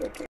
Okay.